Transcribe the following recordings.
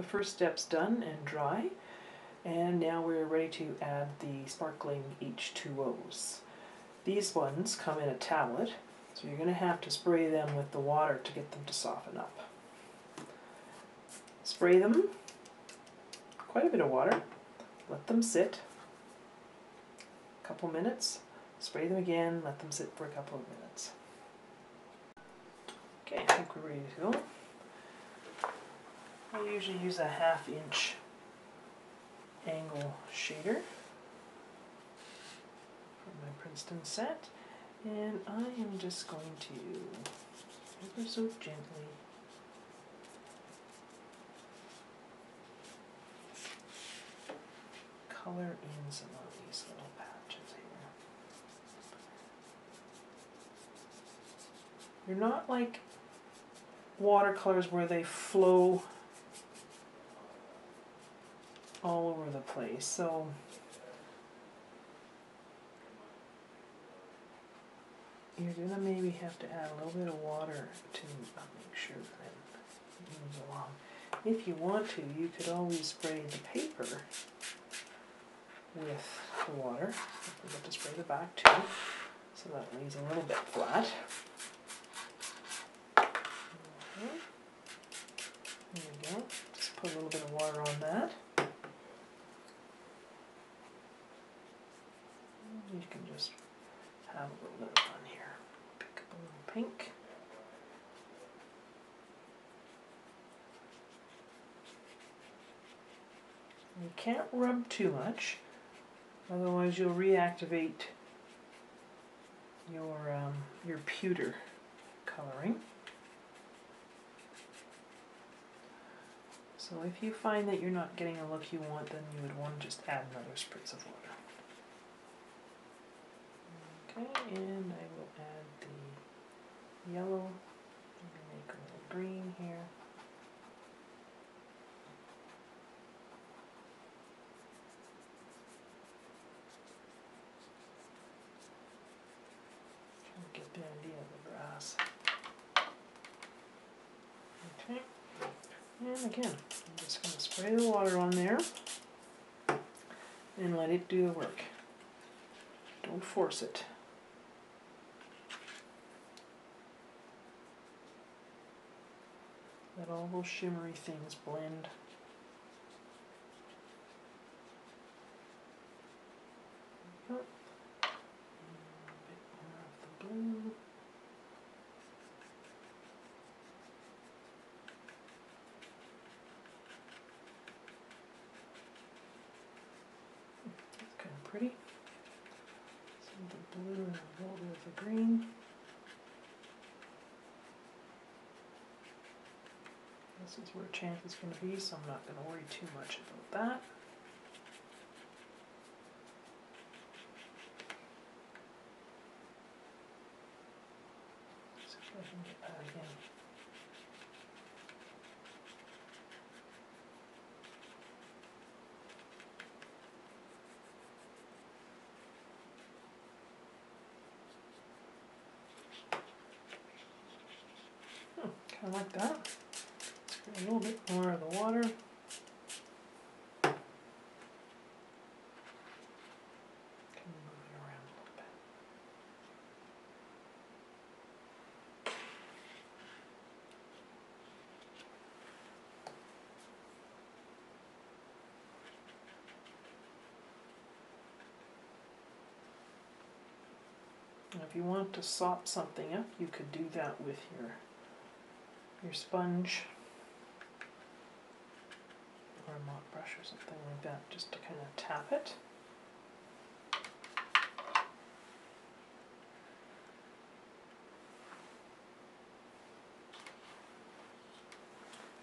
the first step's done and dry. And now we're ready to add the sparkling H2Os. These ones come in a tablet, so you're going to have to spray them with the water to get them to soften up. Spray them, quite a bit of water, let them sit a couple minutes, spray them again, let them sit for a couple of minutes. Okay, I think we're ready to go. I usually use a half inch angle shader from my Princeton set and I am just going to ever so gently color in some of these little patches here. You're not like watercolors where they flow all over the place. So you're gonna maybe have to add a little bit of water to make sure that it moves along. If you want to, you could always spray the paper with the water. Have to spray the back too, so that leaves a little bit flat. There we go. Just put a little bit of water on that. You can just have a little bit of fun here. Pick up a little pink. You can't rub too much, otherwise you'll reactivate your um, your pewter coloring. So if you find that you're not getting a look you want, then you would want to just add another spritz of water. Okay, and I will add the yellow. Maybe make a little green here. Get the idea of the grass. Okay, and again, I'm just going to spray the water on there and let it do the work. Don't force it. Let all those shimmery things blend. There we. A bit more of the blue. That's kind of pretty. Some of the blue and a little bit of the green. This is where champ is going to be, so I'm not going to worry too much about that. See if I can get that again. Hmm, kind of like that. A little bit more of the water. If you want to sop something up, you could do that with your your sponge or a mop brush or something like that, just to kind of tap it.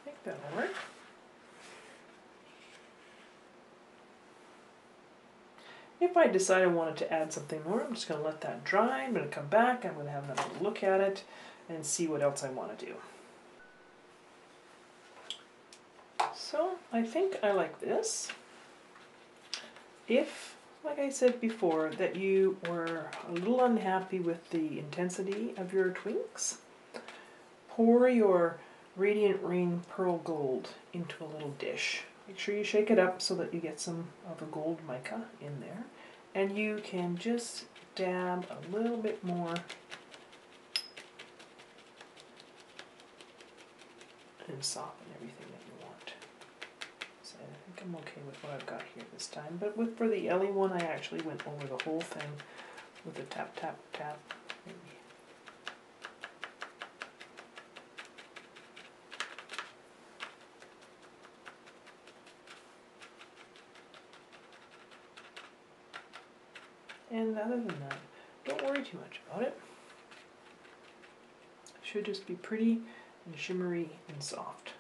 I think that'll work. If I decide I wanted to add something more, I'm just going to let that dry. I'm going to come back, I'm going to have another look at it and see what else I want to do. So I think I like this. If, like I said before, that you were a little unhappy with the intensity of your twinks, pour your Radiant Rain Pearl Gold into a little dish. Make sure you shake it up so that you get some of the gold mica in there. And you can just dab a little bit more and soften everything that you I think I'm okay with what I've got here this time. But with for the Ellie one, I actually went over the whole thing with a tap, tap, tap. Maybe. And other than that, don't worry too much about it. It should just be pretty and shimmery and soft.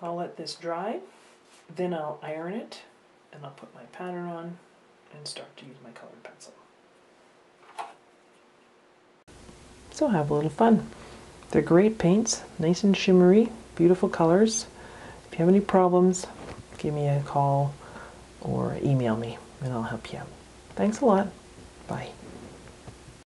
I'll let this dry, then I'll iron it, and I'll put my pattern on and start to use my colored pencil. So have a little fun. They're great paints, nice and shimmery, beautiful colors. If you have any problems, give me a call or email me and I'll help you out. Thanks a lot. Bye.